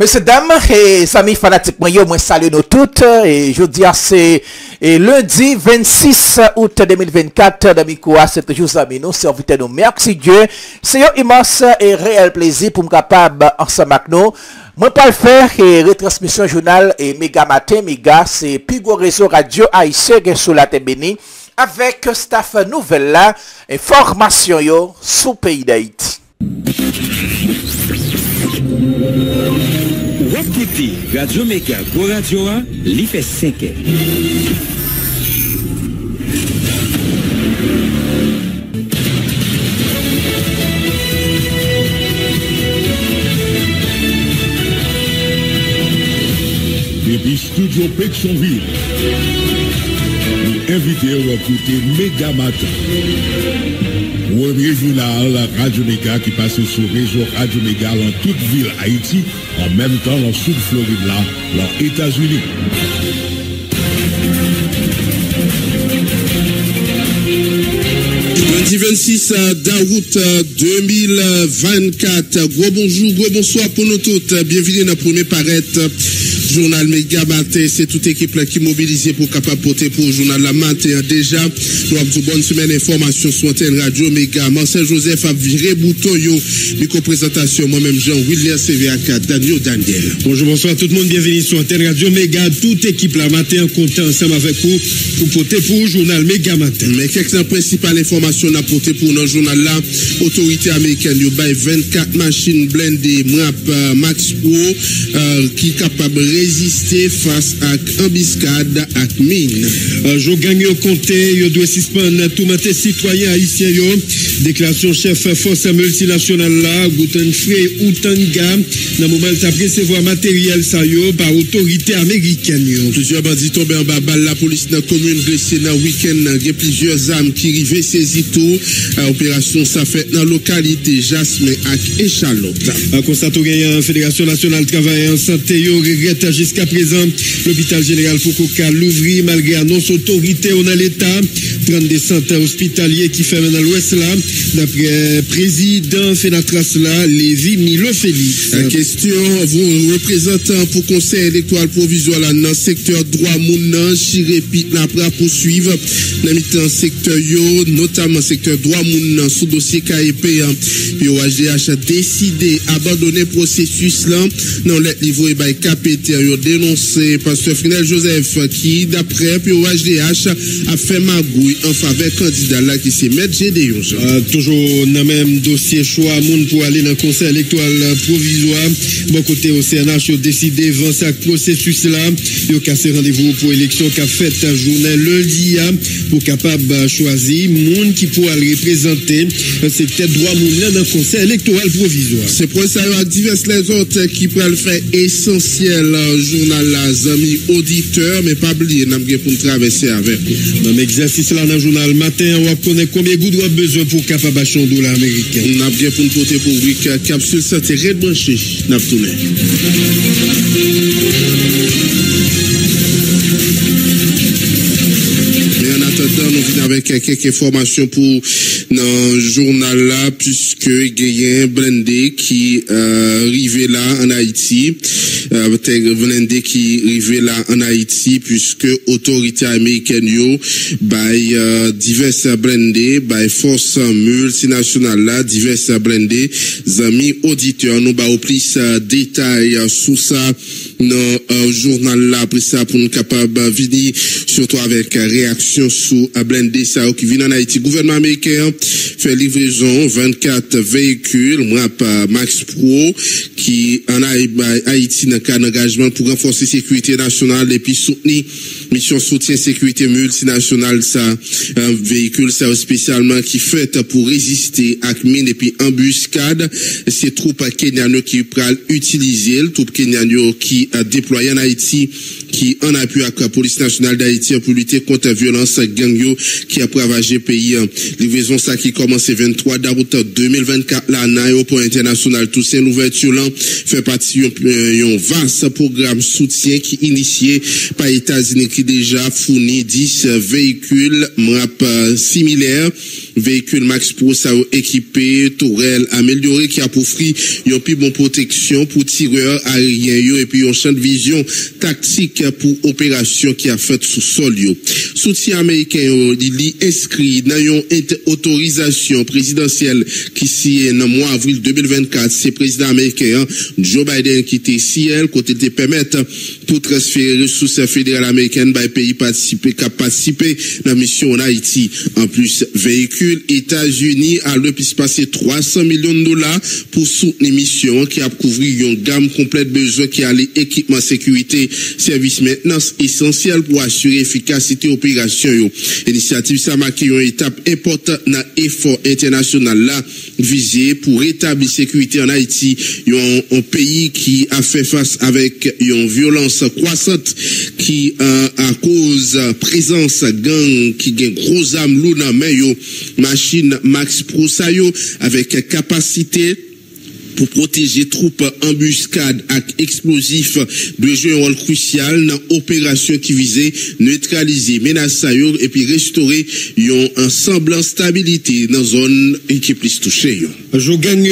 Mese dam, e sami fanatik mwen yo mwen salye nou tout, e jodi a se e, lundi 26 out 2024, dami kouwa se toujou sami nou, se anvite nou merksi Diyo, se yo imans e reel plezi pou m kapab ansamak nou, mwen pal fer e retransmisyon jounal e mega maten, mega se pigo rezo radyo a isye gen sou la tebeni, avek staf nouvel la, e formasyon yo sou peyi da iti. Thank you. Pakete, radyo meka pou radyo a, li fe seke. Depi studio Peksonville. Nou evite wakoute Mega Matin. Premier journal Radio Méga qui passe sur réseau Radio Méga dans toute ville Haïti, en même temps dans sud Floride là, dans États-Unis. Lundi 26 d'août 2024. Gros bonjour, gros bonsoir pour nous toutes. Bienvenue dans le premier paraître journal Méga Matin. C'est toute équipe là qui mobilisée pour capable porter pour le journal La Matin. Déjà, nous avons une bonne semaine d'information sur antenne radio Méga. Marcel Joseph a viré bouton yo. Micro-présentation, moi-même Jean-William CVAK, Daniel Daniel. Bonjour, bonsoir tout le monde. Bienvenue sur antenne radio Méga. Toute équipe La Matin content ensemble avec vous pour porter pour le journal Méga Matin. Mais quelques principales informations à porter pour notre journal là. Autorité américaine, yo 24 machines blindées, MRAP, Max Pro, euh, qui capable de résister face à embuscade à mine. Euh, je gagne au comté, yo doit suspendre tout matin citoyen haïtien yo. Déclaration chef force multinationale là, Guten Frey Outanga, dans le moment où recevoir matériel ça yo par autorité américaine yo. Plusieurs bandits tombés en bas la police dans la commune blessée dans le week-end, il y a plusieurs armes qui arrivaient saisies tout. Opération ça fait dans la localité Jasmin ak Échalote. Un constat la Fédération nationale travail en santé yo jusqu'à présent. L'hôpital général Foucault l'ouvrir malgré annonce autorité dans l'État. 32 centres hospitaliers qui ferment dans l'ouest là, d'après président Fénatras là, Lévi Milo Félix. La question, vous représentant pour conseil électoral provisoire dans le secteur droit mounan, Chirepi, la poursuivre. Dans le secteur yo, notamment secteur droit mounan, sous dossier KEP, puis OHDH a décidé abandonner processus là, dans le niveau et KPT, yo dénoncé pasteur Frinel Joseph qui, d'après, puis OHDH a fait magouille en faveur candidat là qui s'est mettre Gédéon. Euh, toujours dans le même dossier choix moun pour aller dans le conseil électoral provisoire. Bon côté au CNH a décidé avant ce processus là, il a cassé rendez-vous pour élection qu'a fait journée lundi pour capable choisir moun qui pourra le représenter. C'est peut-être droit moun dans le conseil électoral provisoire. C'est pour ça qu'il y a divers les autres qui pourraient le faire essentiel journal là, amis auditeurs, mais pas oublier, n'a pour traverser avec. Dans l'exercice là dans le journal matin, on va connaître combien de doit besoin pour capable acheter dollar américain. On a bien pour nous porter pour week capsule santé red branché, n'a tourné. Nous venons avec quelques informations pour dans journal là, puisque un blindé qui euh, arrivé là en Haïti, euh, qui arrivé là en Haïti, puisque autorité américaine yo, by euh, divers blindés, by force multinationale là, divers blindés, amis auditeurs, nous ba au plus euh, détails sur ça dans euh, journal là, après ça, pour nous capable venir, surtout avec réaction sur à blindé ça qui vient en Haïti. Gouvernement américain fait livraison 24 véhicules, moi par Max Pro, Haïti dans cas d'engagement pour renforcer la sécurité nationale et puis soutenir mission soutien sécurité multinationale ça un véhicule ça spécialement qui fait pour résister à mine et puis embuscade ces troupes kenyano qui pral utiliser le troupe kenyano qui a déployé en Haïti qui en appui à la police nationale d'Haïti pour lutter contre la violence gang qui a ravagé le pays. Livraison ça qui commence le 23 d'août 2024 là, dans l'aéroport international Toussaint l'ouverture fait partie d'un vaste programme soutien qui initié par États-Unis qui déjà fournit 10 véhicules MRAP similaires véhicule Max Pro ça équipé tourelle amélioré qui a offert une plus bonne protection pour tireurs aériens et puis un champ de vision tactique pour opération qui a fait sous sol Soutien américain est inscrit dans une autorisation présidentielle qui est dans le mois avril 2024 c'est président américain Joe Biden qui était ciel côté de permettre pour transférer ressources fédérales américaines par pays participer participer dans la mission en Haïti. En plus véhicule États-Unis a le plus passer 300 millions de dollars pour soutenir mission qui a couvert une gamme complète de besoins qui a l'équipement sécurité, service maintenance essentiel pour assurer efficacité opération. L'initiative ça marque une étape importante dans l'effort international là visé pour rétablir sécurité en Haïti, un, pays qui a fait face avec une violence croissante qui euh, à cause présence gang qui gagne gros âme lourd machine Max Pro avec capacité pour protéger troupes embuscades et explosifs de jouer un rôle crucial dans l'opération qui visait neutraliser menaces et puis restaurer un semblant stabilité dans zone qui est plus touchée. Je gagne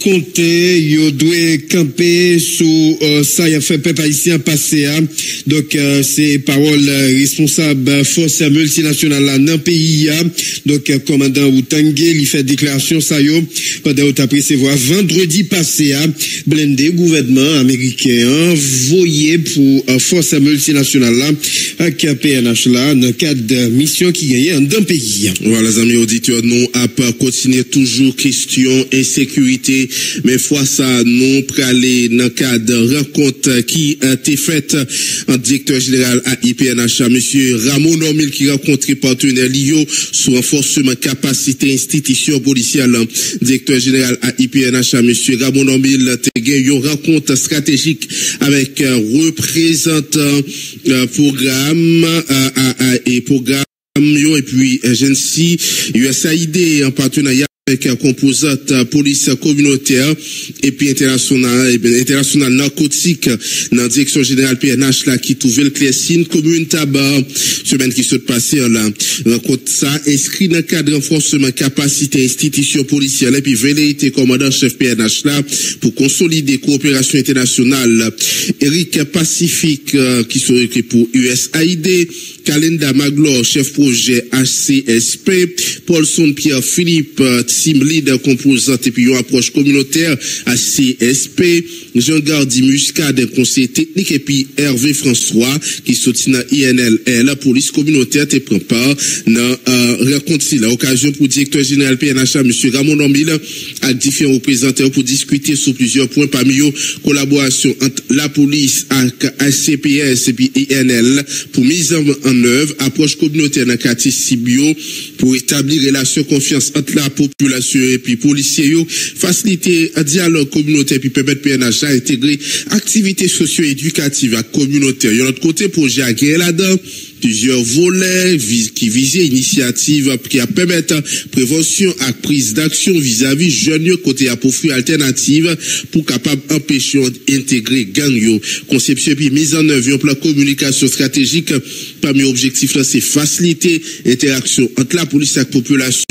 compter, yo doit camper sous euh, ça y a fait peuple haïtien passer hein. donc euh, c'est parole responsable force multinationale dans pays hein. donc euh, commandant Outangue il fait déclaration ça yo pendant c'est voir vendredi passé à blender gouvernement américain voyé pour euh, force multinationale là avec PNH là dans cadre de mission qui gagne dans le pays. Voilà les amis auditeurs nous à continuer toujours question insécurité mais fois ça nous aller dans cadre rencontre qui a été faite en directeur général à IPNH monsieur Ramon Normil qui rencontre partenaire Lio sur renforcement capacité institution policière directeur général à IPNH monsieur Gabon Nomil une rencontre stratégique avec représentant euh, programme euh, et programme et puis agency USAID en partenariat avec un composante police communautaire et puis international et bien international narcotique dans la direction générale PNH là qui trouvait le Clessine commune tabac semaine qui se passée là. Rencontre ça inscrit dans le cadre renforcement capacité institution policière et puis velléité commandant chef PNH là pour consolider coopération internationale. Eric Pacifique euh, qui serait pour USAID Kalenda Maglor, chef projet HCSP, Paulson Pierre Philippe, team leader composante et puis une approche communautaire HCSP, Jean Gardi Muscade, conseiller technique et puis Hervé François qui soutient INL la police communautaire te prend part dans euh, rencontre la occasion pour directeur général PNH M. Ramon Ombil avec différents représentants pour discuter sur plusieurs points parmi eux collaboration entre la police avec HCPS et puis INL pour mise en œuvre approche communautaire dans quartier Sibio pour établir relation confiance entre la population et puis policiers faciliter un dialogue communautaire puis permettre PNH à intégrer activités socio-éducatives à communautaire. De l'autre côté, projet à là-dedans, plusieurs volets qui visaient initiative qui a permettre prévention et prise d'action vis-à-vis jeunes côté à alternative pour capable empêcher d'intégrer gang conception puis mise en œuvre un plan communication stratégique parmi objectifs là c'est faciliter l'interaction entre la police et la population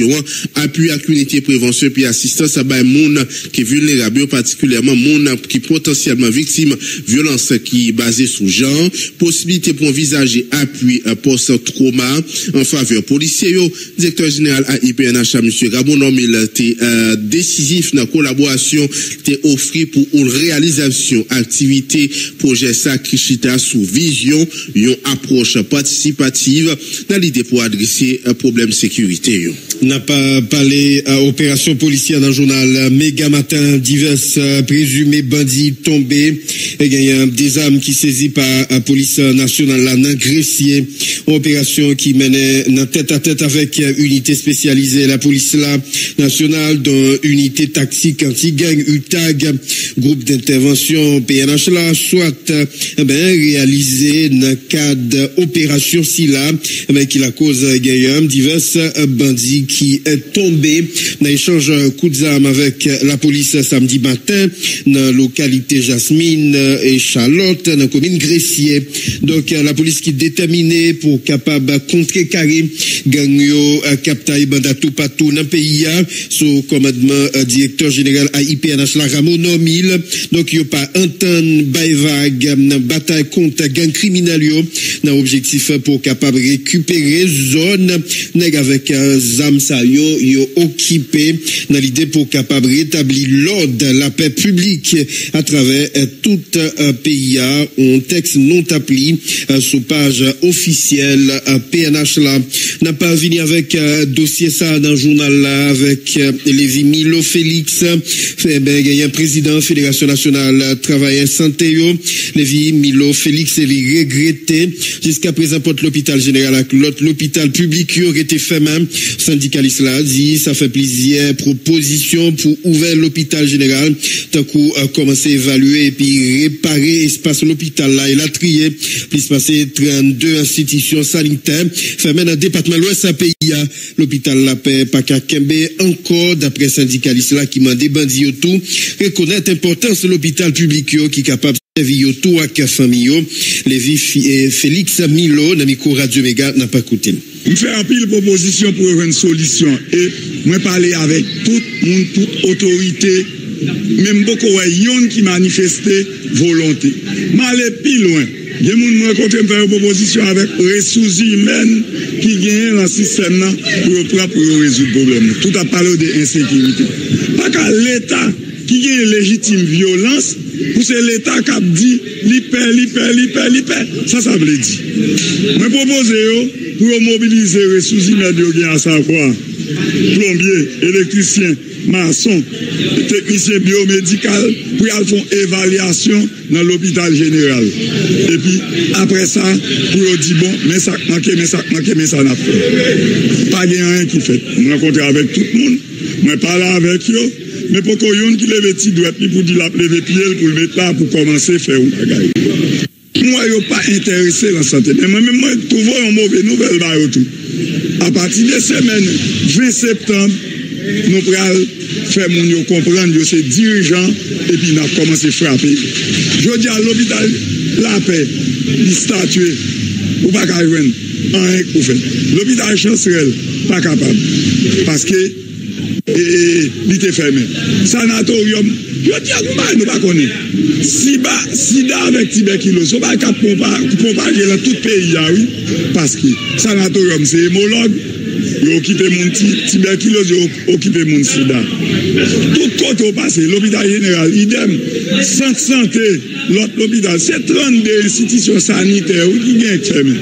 appui à l'unité prévention puis assistance à des monde qui est vulnérable particulièrement monde qui potentiellement victime violence qui est basée sur genre. Possibilité pour envisager appui poste trauma en faveur policier. Directeur général à IPNH, M. Gabon il était euh, décisif dans la collaboration t'es offert pour une réalisation activité projet Sakrishita sous vision, une approche participative dans l'idée pour adresser un problème de sécurité. N'a pas parlé à opération policière dans le journal Méga Matin, divers euh, présumés bandits tombés. Il y a des armes qui saisies par la police nationale là, dans. Opération qui menait en tête à tête avec unité spécialisée, la police nationale, dont unité tactique anti-gang, UTAG, groupe d'intervention PNH là, soit eh ben, réalisé dans le cadre opération SILA, qui la cause gagnant divers bandits qui est tombé dans l'échange coup d'armes avec la police samedi matin dans la localité Jasmine et Charlotte, dans la commune Gressier. Donc la police qui détermine pour capable contrecarrer gang yo banda tout pays sous commandement directeur général la Ramon donc yo pas vague dans bataille contre gang criminel yo. Objectif pour capable récupérer zone. Nèg avec yo yo l'idée pour capable rétablir l'ordre la paix publique à travers tout pays un texte non sous page PNH là n'a pas venu avec dossier ça dans le journal là avec Lévi Milo Félix. Fait ben un président fédération nationale travailleur santé yo. Lévi Milo Félix est regretté. Jusqu'à présent pour l'hôpital général avec l'autre l'hôpital public aurait été fait même. Syndicaliste là dit ça fait plusieurs propositions pour ouvrir l'hôpital général. Tant qu'on a commencé à évaluer et puis réparer espace l'hôpital là il a trié. Plus passer 32 institutions sanitaires fait même dans le département l'ouest à pays l'hôpital la paix pas qu'à encore d'après syndicaliste là qui m'a des bandits tout reconnaître l'importance de l'hôpital public qui est capable servir tout à famille Lévi Félix Milo dans Radio Méga n'a pas coûté je fais un pile proposition pour une solution. Et moi parler avec tout le monde, toute autorité, men mboko wè yon ki manifestè volontè. Ma lè pi lwen, gen moun mwen kontre mwen fè yon proposisyon avèk resouzi men ki genyen lan sistem nan pou yo prap pou yo rezout problem. Tout a palo de insekirite. Paka l'Etat ki genyen legitime violans, pou se l'Etat kap di lipe, lipe, lipe, lipe, sa sa vle di. Mwen propose yo pou yo mobilize resouzi men yo genyen sa fwa. Plombye, elektrisyen, mason, teknisyen biomedikal, pou yal fon evalyasyon nan l'opital general. Epi, apre sa, pou yo di bon, men sak manke, men sak manke, men sak nap fè. Pa gen yon ki fè. Mwen kontre avèk tout moun, mwen pala avèk yo, men pou kon yon ki leve ti dwet ni pou di la pleve piel pou leve ta pou komanse fè ou bagay. Mwen yo pa interese lan sante, men mwen mwen trouvo yon mouve nouvel ba yo tou. A pati de semen 20 septembre, nou pral fè moun yo kompran yo se dirijan epi nan koman se frape. Jodi an l'opital la pe, li statue ou pa ka jwen, an renk pou fè. L'opital chansrel, pa kapab. Paske, e, e li te fè men. Sanatorium, yo di an mouman nou pa konen. Si ba, si da avèk tibekilo, so ba kap propaje la tout peyi ya, oui. Paske, sanatorium se emolog, yo okipe moun tiberkilos, yo okipe moun sida. Tout kote ou pase, l'hôpital general, idem, sant sante, lot l'hôpital, se 32 institisyon sanite ou ki gen keme.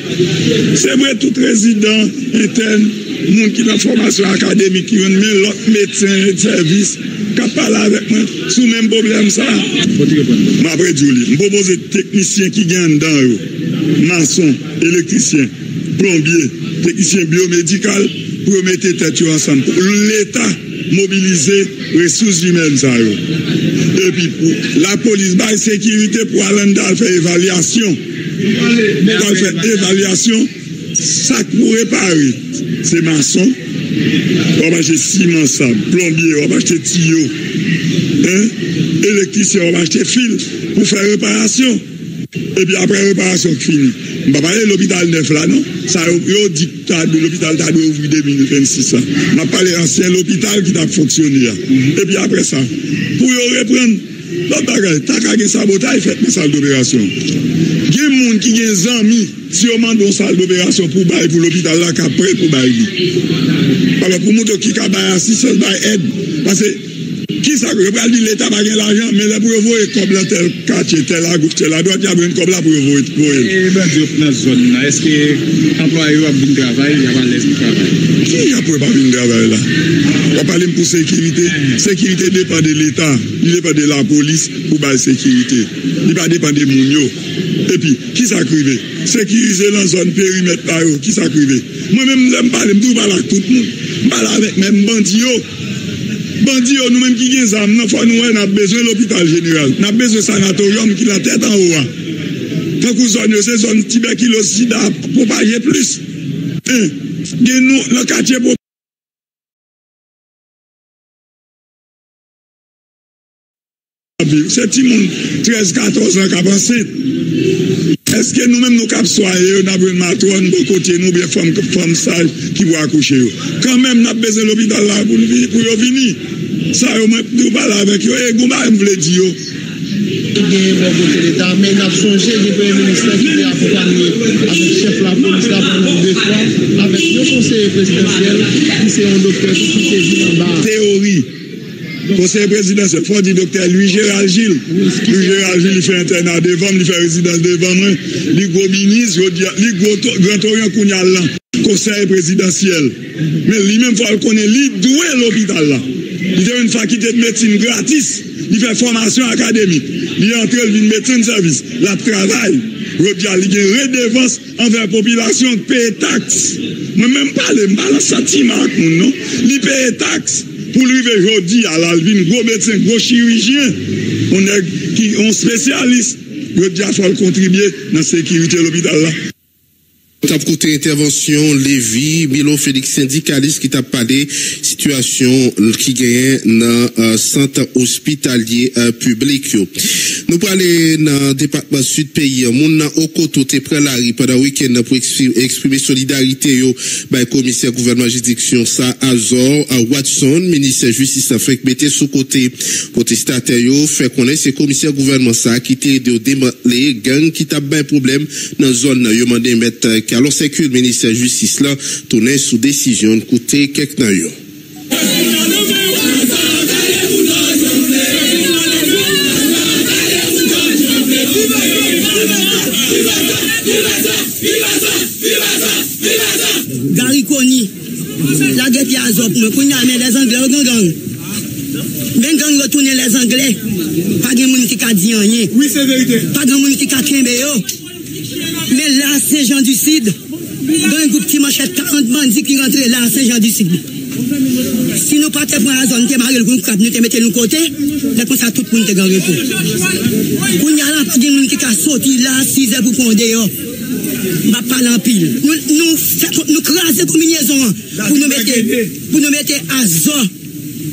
Se bre tout rezidant, eten, moun ki nan formasyon akademik, ki yon men lot medsen, et servis, kap pala vek mwen, sou men problem sa. Mwen apre djou li, mwen boboze teknisyen ki gen dan yo, mason, elektrisyen, plombier, technicien biomédical, pour mettre tête ensemble. Pour l'État mobiliser ressources humaines. Et puis pour la police, la sécurité pour aller faire évaluation. Pour faire évaluation, ça pour réparer. C'est maçon, on va acheter ciment, sable, plombier, on va acheter tuyau, hein? électricien, on va acheter fil pour faire réparation. E pi apre reparasyon ki fini. Mba pale l'opital nef la, non? Sa yo dik l'opital ta do ouvri 2026 la. Mba pale ansyen l'opital ki ta foksyoni ya. E pi apre sa, pou yo repren, lot bagay, tak a gen sabotay fèt nan sal d'operasyon. Gen moun ki gen zanmi, si yo mandon sal d'operasyon pou bay pou l'opital la, ka pre pou bay li. Pala pou moun to ki ka bay asis, se bay ed. Pase, Ki sa kwe pral di l'Etat bagen l'ajan, men la pou yo voye kob la tel kache, tel la goup, tel la doat, ya bwen kob la pou yo voye pou yo. E ben diop nan zon nan, eske employe yo ap vin travay, ya van les mi travay? Ki ya pou ap vin travay la? Wap pale m pou sekirite, sekirite depan de l'Etat, li depan de la polis pou bay sekirite, li pa depan de moun yo. Epi, ki sa krive? Sekirize lan zon perimet pa yo, ki sa krive? Mwen men m lem pale, m tou pala ak tout moun, m pala avek men bandi yo, Bandi yo nou menm ki gen zam nan fwa nou wè nan bezwen l'opital jeneral. Nan bezwen sanatorium ki la tèt an ouwa. Fèk ou zon yo se zon tibekilosi da propaje plus. Gen nou lò kache pou... Se ti moun 13-14 an kapan set. Eske nou menm nou kap soye yo, nap ven matron, bo kote nou, be fom, fom saj ki bo akouche yo. Kan menm nap bezen l'opital la pou, pou yo vini. Sa yo menm nou pala avek yo, e gouman m vle di yo. Genye bon kote l'Etat, men ap sonje di pou minister ki ve apokanye avek chef la polis la pou nou defwa, avek yo konseye presidensyel ki se yon doktor ki se vin an ba. Teori. Conseil présidentiel, fond du docteur Louis Gérald Gilles. Louis Gérald Gilles, il fait internat devant, il fait résidence devant moi. Il gros ministre, il gros grand orient Kounyal là. Conseil présidentiel. Mais lui-même, il faut connaître, il doué l'hôpital là. Il a une faculté de médecine gratis. Il fait formation académique. Il entre, il vient médecine service. La travail. Rodi a ligye redevans anve populasyon peye taks. Mwen menm pale, mba la satima ak moun, non? Li peye taks. pou l'rive jodi al alvin gwo medsen, gwo chirijien, on, on spesyalist, yo di a fol kontribye nan sekirite l'opital la. La Tap kote intervensyon Levi, Milo Félix syndikalist ki tap pale situasyon ki genyen nan santa ospitalye publik yo. Nou pale nan depakman sud peyi, moun nan okoto te prelari pada wikend nan pou eksprime solidarite yo bay komiser gouvernement jidiksyon sa Azor, a Watson, minister justice afrek mette sou kote protestate yo, fe konen se komiser gouvernement ki te de ou demantle gang ki tap bay problem nan zon nan yo mande mette alon sekul minister justice la tonen sou desisyon koute kek nan yo. Gari koni la gepi azop mwen pou nyame les angle ou gang gang. Men gang yo toune les angle pa gen moun ki ka diyan ye pa gen moun ki ka kembe yo Men la Saint-Jean-du-Sud, gen goup ki manchet 40 bandi ki rentre la Saint-Jean-du-Sud. Si nou pate pou an zon, te mare l goun krab, nou te mette nou kote, lè kon sa tout moun te gare pou. Koun yalan pa gen moun ki ka soti la 6 e pou ponde yo. Mba palan pil. Nou krasi pou minyezon, pou nou mette azo.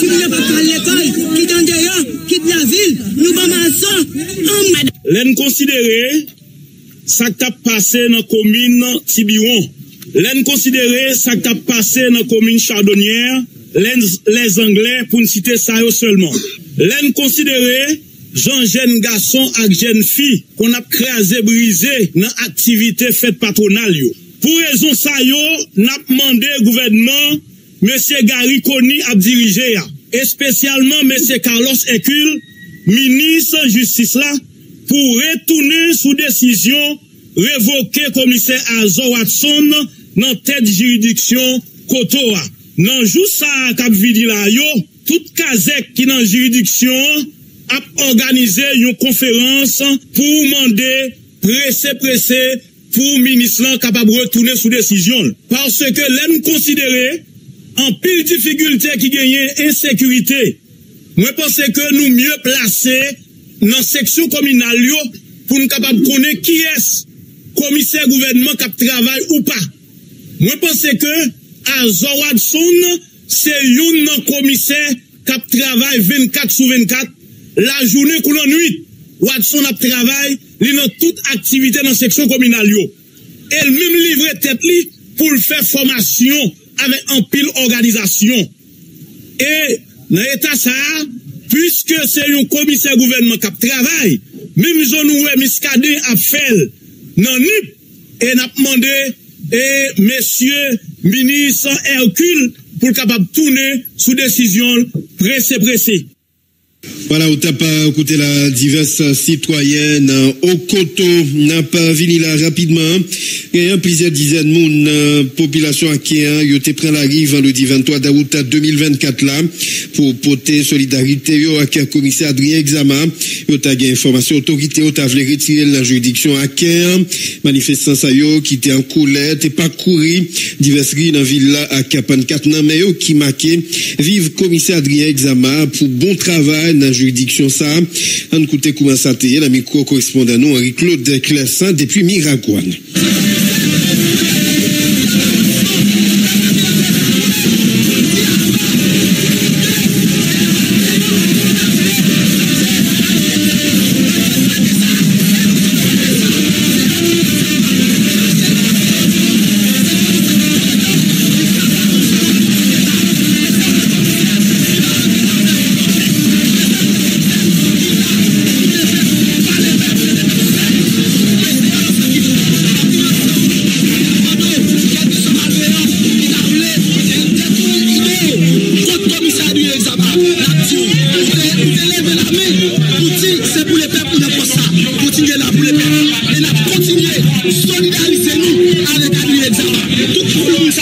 ti moun yo pa pal l'ekol, ki tan deyon, ki de la vil, nou ba mason, an mwen. Len konsidere, sak tap pase nan komine Tibiron. Len konsidere, sak tap pase nan komine Chardonnière, len les Anglais pou n'cite sa yo seulement. Len konsidere, jan jen gason ak jen fi, kon ap kreaze brize nan aktivite fet patronal yo. Pou rezon sa yo, nap mande gouvernement M. Gary Koni ap dirije ya, espesyalman M. Carlos Ekul, minis justice la, pou retoune sou desisyon revoke komise Azo Watson nan tet jiridiksyon Kotoa. Nan jou sa kap vidi la yo, tout kazek ki nan jiridiksyon ap organize yon konferans pou mande prese-prese pou minis lan kapab retoune sou desisyon. Parce ke lem konsidere an pil difigulte ki genyen ensekurite, mwen pense ke nou mye plase nan seksyon kominal yo pou nou kapap konen ki es komiser gouvernement kap travay ou pa. Mwen pense ke a Zorad se yon nan komiser kap travay 24 sou 24 la jounen kou nan 8. Watson ap travay li nan tout aktivite nan seksyon kominal yo. El mèm livre tet li pou l fè formasyon avèk an pil organizasyon. E nan etat sa, pwiske se yon komiser gouvernement kap travay, mèm zon nou wè miskade ap fel nan nip, e nap mande, e mesye mini san herkul pou kapap toune sou desisyon prese prese. Voilà, au tap écouté la diverses citoyennes au coteau n'a pas vini là rapidement. A plusieurs dizaines de euh, population haïtienne, ils ont pris la rive vendredi 23 août 2024 là, pour porter solidarité yo le commissaire Adrien Examen. Ont gagné information, autorité, ont voulu retirer la juridiction haïtienne. Manifestant ça yo, qui était en couleur, t'es pas couru, diverses rues dans ville là, à Capan 4 mais yo, qui vive commissaire Adrien Examen pour bon travail dans juridiction ça. On écoute comment ça la micro correspondant nous, Henri-Claude Clersan, depuis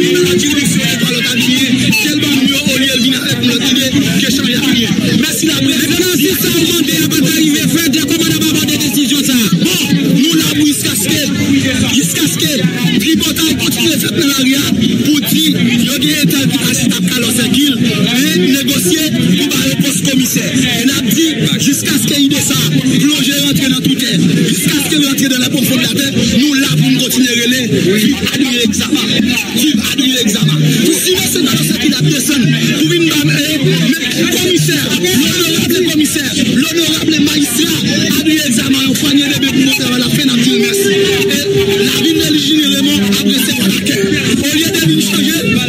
vin nan direksyon pou palot alinye, kel ban myo olye vin avèk pou lot ide, ke chan yakinye. Mersi la prezident. 小心